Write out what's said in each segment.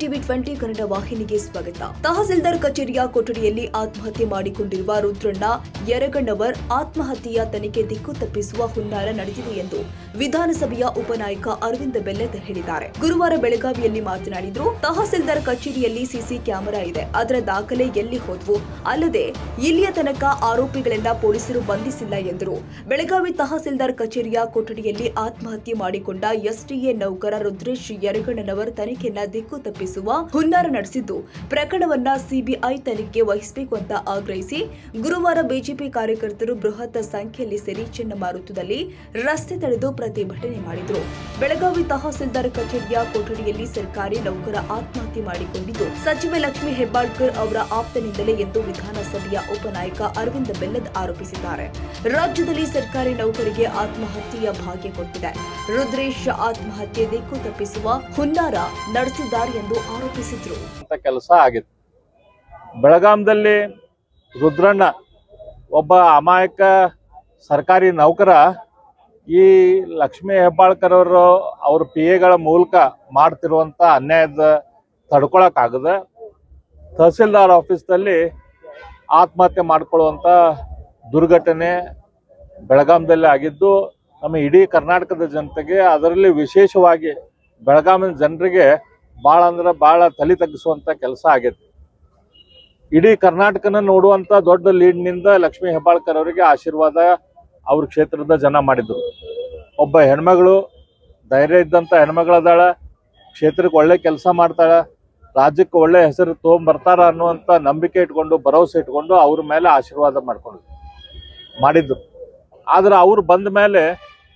TV twenty Kannada ವಾಹಿನಿಗೆ ಸ್ವಾಗತ. ತಹಸೀಲ್ದಾರ್ ಕಚೇರಿಯ ಕೊಠಡಿಯಲ್ಲಿ ಆತ್ಮಹತ್ಯೆ ಮಾಡಿಕೊಂಡಿರುವ ರುದ್ರಣ್ಣ ಯರಗಣ್ಣವರ್ ಆತ್ಮಹತ್ಯೆಯ ತನಿಖೆ ದಿಕ್ಕು ತಪ್ಪಿಸುವ ಹುನ್ನಾರ ನಡೆದಿದೆ ಎಂದು ವಿಧಾನಸಭೆಯ ಉಪನಾಯಕ ಅರವಿಂದ ಬೆಲ್ಲದ್ ಹೇಳಿದ್ದಾರೆ. ಗುರುವಾರ ಬೆಳಗಾವಿಯಲ್ಲಿ ಮಾತನಾಡಿದ್ರು, ತಹಸೀಲ್ದಾರ್ ಕಚೇರಿಯಲ್ಲಿ ಸಿಸಿ ಕ್ಯಾಮೆರಾ ಇದೆ, ಅದರ ದಾಖಲೆ ಎಲ್ಲಿ ಹೋದ್ವು? ಅಲ್ಲದೆ, ಇಲ್ಲಿಯ ತನಕ ಆರೋಪಿಗಳನ್ನ ಪೊಲೀಸರು ಬಂಧಿಸಿಲ್ಲ ಎಂದರು. ಬೆಳಗಾವಿ ತಹಸೀಲ್ದಾರ್ ಕಚೇರಿಯ ಕೊಠಡಿಯಲ್ಲಿ ಆತ್ಮಹತ್ಯೆ ಮಾಡಿಕೊಂಡ ಎಸ್ಟಿಎ ನೌಕರ ರುದ್ರೇಶ್ ಯರಗಣ್ಣನವರ್ ತನಿಖೆಯನ್ನ ದಿಕ್ಕು ತಪ್ಪಿಸುವ ಹುನ್ನಾರ ನಡೆಸಿದ್ದು. ಪ್ರಕರಣವನ್ನ ಸಿಬಿಐ ತನಿಖೆ ವಹಿಸಬೇಕು ಅಂತ ಆಗ್ರಹಿಸಿ ಗುರುವಾರ ಬಿಜೆಪಿ ಕಾರ್ಯಕರ್ತರು ಬೃಹತ್ ಸಂಖ್ಯೆಯಲ್ಲಿ ಸೇರಿ ಚಂಡಮಾರುತದಲ್ಲಿ ರಸ್ತೆ ತಡೆದು ಪ್ರತಿಭಟನೆ ಮಾಡಿದ್ರು. ಬೆಳಗಾವಿ ತಹಸೀಲ್ದಾರ್ ಕಚೇರಿಯ ಕೊಠಡಿಯಲ್ಲಿ ಸರ್ಕಾರಿ ನೌಕರ ಆತ್ಮಹತ್ಯೆ ಮಾಡಿಕೊಂಡಿದ್ದು. ಸಚಿವೆ ಲಕ್ಷ್ಮಿ ಹೆಬ್ಬಾಳ್ಕರ್ ಅವರ ಆಪ್ತನಿಂದಲೇ ಎಂದು ವಿಧಾನಸಭೆಯ ಉಪನಾಯಕ ಅರವಿಂದ ಬೆಲ್ಲದ್ ಆರೋಪಿಸಿದ್ದಾರೆ. ರಾಜ್ಯದಲ್ಲಿ ಸರ್ಕಾರಿ ನೌಕರಿಗೆ ಆತ್ಮಹತ್ಯೆಯ ಭಾಗ್ಯ ಕೊಟ್ಟಿದೆ. ರುದ್ರೇಶ್ ಆತ್ಮಹತ್ಯೆ ದಿಕ್ಕು ತಪ್ಪಿಸುವ ಹುನ್ನಾರ ನಡೆಸಿದ್ದಾರೆ ಎಂದು ಆರೋಪಿಸಿದ್ರು. ಅಂತ ಕೆಲಸ ಆಗಿತ್ತು. ಬೆಳಗಾಂದಲ್ಲಿ ರುದ್ರಣ್ಣ, ಒಬ್ಬ ಅಮಾಯಕ ಸರ್ಕಾರಿ ನೌಕರ, ಈ ಲಕ್ಷ್ಮೀ ಹೆಬ್ಬಾಳ್ಕರ್ ಅವರು ಅವ್ರ ಪಿ ಎಗಳ ಮೂಲಕ ಮಾಡ್ತಿರುವಂತ ಅನ್ಯಾಯದ ತಡ್ಕೊಳಕ್ಕಾಗದ, ತಹಸೀಲ್ದಾರ್ ಆಫೀಸ್ದಲ್ಲಿ ಆತ್ಮಹತ್ಯೆ ಮಾಡ್ಕೊಳ್ಳುವಂತ ದುರ್ಘಟನೆ ಬೆಳಗಾಂದಲ್ಲಿ ಆಗಿದ್ದು, ನಮ್ಮ ಇಡೀ ಕರ್ನಾಟಕದ ಜನತೆಗೆ ಅದರಲ್ಲಿ ವಿಶೇಷವಾಗಿ ಬೆಳಗಾವಿನ ಜನರಿಗೆ ಭಾಳ ಅಂದ್ರೆ ಭಾಳ ತಲೆ ತಗ್ಗಿಸುವಂತ ಕೆಲಸ ಆಗೈತಿ. ಇಡೀ ಕರ್ನಾಟಕನ ನೋಡುವಂತ ದೊಡ್ಡ ಲೀಡ್ನಿಂದ ಲಕ್ಷ್ಮೀ ಹೆಬ್ಬಾಳ್ಕರ್ ಅವರಿಗೆ ಆಶೀರ್ವಾದ ಅವ್ರ ಕ್ಷೇತ್ರದ ಜನ ಮಾಡಿದ್ರು. ಒಬ್ಬ ಹೆಣ್ಮಗಳು ಧೈರ್ಯ ಇದ್ದಂತ ಹೆಣ್ಮಗಳದಾಳ, ಕ್ಷೇತ್ರಕ್ಕೆ ಒಳ್ಳೆ ಕೆಲಸ ಮಾಡ್ತಾಳೆ, ರಾಜ್ಯಕ್ಕೆ ಒಳ್ಳೆ ಹೆಸರು ತೊಗೊಂಬರ್ತಾರ ಅನ್ನುವಂತ ನಂಬಿಕೆ ಇಟ್ಕೊಂಡು, ಭರವಸೆ ಇಟ್ಕೊಂಡು ಅವ್ರ ಮೇಲೆ ಆಶೀರ್ವಾದ ಮಾಡ್ಕೊಂಡು ಮಾಡಿದ್ರು. ಆದ್ರೆ ಅವ್ರು ಬಂದ ಮೇಲೆ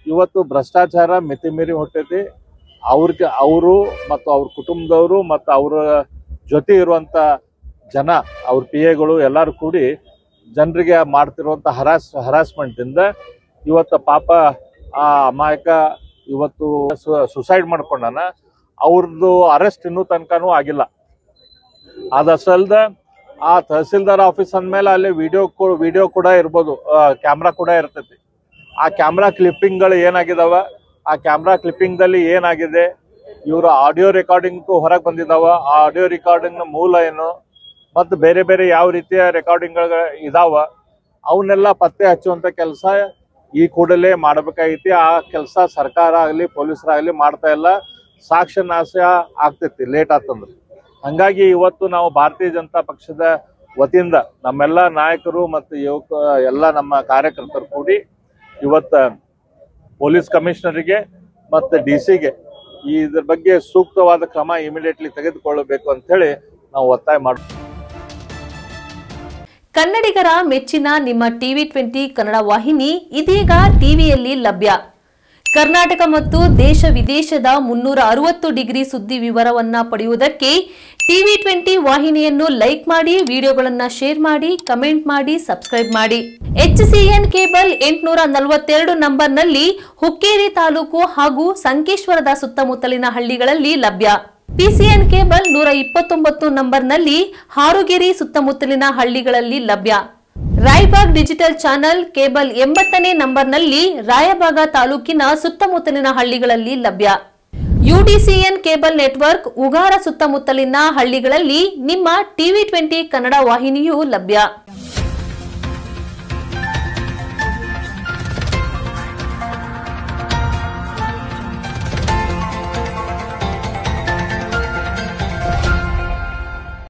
ಇವತ್ತು ಭ್ರಷ್ಟಾಚಾರ ಮಿತಿ ಮೀರಿ ಹೊಟ್ಟೈತಿ ಅವ್ರಿಗೆ ಅವರು ಮತ್ತು ಅವ್ರ ಕುಟುಂಬದವರು ಮತ್ತು ಅವರ ಜೊತೆ ಇರುವಂಥ ಜನ, ಅವ್ರ ಪಿ ಎಗಳು ಎಲ್ಲರೂ ಕೂಡಿ ಜನರಿಗೆ ಮಾಡ್ತಿರುವಂಥ ಹರಾಸ್, ಹರಾಸ್ಮೆಂಟಿಂದ ಇವತ್ತು ಪಾಪ ಆ ಅಮಾಯಕ ಇವತ್ತು ಸುಸೈಡ್ ಮಾಡ್ಕೊಂಡಾನ ಅವ್ರದ್ದು ಅರೆಸ್ಟ್ ಇನ್ನೂ ತನಕನೂ ಆಗಿಲ್ಲ. ಅದಸಲ್ದ ಆ ತಹಸೀಲ್ದಾರ್ ಆಫೀಸ್ ಅಂದಮೇಲೆ ಅಲ್ಲಿ ವಿಡಿಯೋ ವಿಡಿಯೋ ಕೂಡ ಇರ್ಬೋದು ಕ್ಯಾಮ್ರಾ ಕೂಡ ಇರ್ತೈತಿ. ಆ ಕ್ಯಾಮ್ರಾ ಕ್ಲಿಪ್ಪಿಂಗ್ಗಳು ಏನಾಗಿದಾವ? ಆ ಕ್ಯಾಮ್ರಾ ಕ್ಲಿಪ್ಪಿಂಗ್ ದಲ್ಲಿ ಏನಾಗಿದೆ? ಇವರು ಆಡಿಯೋ ರೆಕಾರ್ಡಿಂಗ್ ಹೊರಗೆ ಬಂದಿದಾವ. ಆ ಆಡಿಯೋ ರೆಕಾರ್ಡಿಂಗ್ನ ಮೂಲ ಏನು? ಮತ್ತು ಬೇರೆ ಬೇರೆ ಯಾವ ರೀತಿಯ ರೆಕಾರ್ಡಿಂಗ್ ಇದಾವ? ಅವನ್ನೆಲ್ಲ ಪತ್ತೆ ಹಚ್ಚುವಂತ ಕೆಲಸ ಈ ಕೂಡಲೇ ಮಾಡಬೇಕಾಗಿತಿ. ಆ ಕೆಲಸ ಸರ್ಕಾರ ಆಗಲಿ, ಪೊಲೀಸರಾಗಲಿ ಮಾಡ್ತಾ ಇಲ್ಲ. ಸಾಕ್ಷ್ಯ ನಾಶ ಆಗ್ತೈತಿ, ಲೇಟ್ ಆತಂದ್ರೆ. ಹಂಗಾಗಿ ಇವತ್ತು ನಾವು ಭಾರತೀಯ ಜನತಾ ಪಕ್ಷದ ವತಿಯಿಂದ ನಮ್ಮೆಲ್ಲ ನಾಯಕರು ಮತ್ತು ಯುವಕ, ಎಲ್ಲ ನಮ್ಮ ಕಾರ್ಯಕರ್ತರು ಕೂಡಿ ಇವತ್ತ ಪೊಲೀಸ್ ಕಮಿಷನರಿಗೆ ಮತ್ತು ಡಿ ಸಿಗೆ ಇದ್ರ ಬಗ್ಗೆ ಸೂಕ್ತವಾದ ಕ್ರಮ ಇಮಿಡಿಯೇಟ್ಲಿ ತೆಗೆದುಕೊಳ್ಳಬೇಕು ಅಂತ ಹೇಳಿ ನಾವು ಒತ್ತಾಯ ಮಾಡ್ತೀವಿ ಕನ್ನಡಿಗರ ಮೆಚ್ಚಿನ ನಿಮ್ಮ ಟಿವಿ ಟ್ವೆಂಟಿ ಕನ್ನಡ ವಾಹಿನಿ ಇದೀಗ ಟಿವಿಯಲ್ಲಿ ಲಭ್ಯ. ಕರ್ನಾಟಕ ಮತ್ತು ದೇಶ ವಿದೇಶದ ಮುನ್ನೂರ ಅರವತ್ತು ಡಿಗ್ರಿ ಸುದ್ದಿ ವಿವರವನ್ನ ಪಡೆಯುವುದಕ್ಕೆ ಟಿವಿ ಟ್ವೆಂಟಿ ವಾಹಿನಿಯನ್ನು ಲೈಕ್ ಮಾಡಿ, ವಿಡಿಯೋಗಳನ್ನು ಶೇರ್ ಮಾಡಿ, ಕಮೆಂಟ್ ಮಾಡಿ, ಸಬ್ಸ್ಕ್ರೈಬ್ ಮಾಡಿ. ಎಚ್ ಸಿಎನ್ ಕೇಬಲ್ ಎಂಟುನೂರ ನಲವತ್ತೆರಡು ನಂಬರ್ನಲ್ಲಿ ಹುಕ್ಕೇರಿ ತಾಲೂಕು ಹಾಗೂ ಸಂಕೇಶ್ವರದ ಸುತ್ತಮುತ್ತಲಿನ ಹಳ್ಳಿಗಳಲ್ಲಿ ಲಭ್ಯ. ಪಿಸಿಎನ್ ಕೇಬಲ್ ನೂರ ಇಪ್ಪತ್ತೊಂಬತ್ತು ನಂಬರ್ನಲ್ಲಿ ಹಾರುಗೆರಿ ಸುತ್ತಮುತ್ತಲಿನ ಹಳ್ಳಿಗಳಲ್ಲಿ ಲಭ್ಯ. ರಾಯಬಾಗ್ ಡಿಜಿಟಲ್ ಚಾನೆಲ್ ಕೇಬಲ್ ಎಂಬತ್ತನೇ ನಂಬರ್ನಲ್ಲಿ ರಾಯಬಾಗ ತಾಲೂಕಿನ ಸುತ್ತಮುತ್ತಲಿನ ಹಳ್ಳಿಗಳಲ್ಲಿ ಲಭ್ಯ. ಯುಡಿಸಿಎನ್ ಕೇಬಲ್ ನೆಟ್ವರ್ಕ್ ಉಗಾರ ಸುತ್ತಮುತ್ತಲಿನ ಹಳ್ಳಿಗಳಲ್ಲಿ ನಿಮ್ಮ ಟಿವಿ ಟ್ವೆಂಟಿ ಕನ್ನಡ ವಾಹಿನಿಯೂ ಲಭ್ಯ.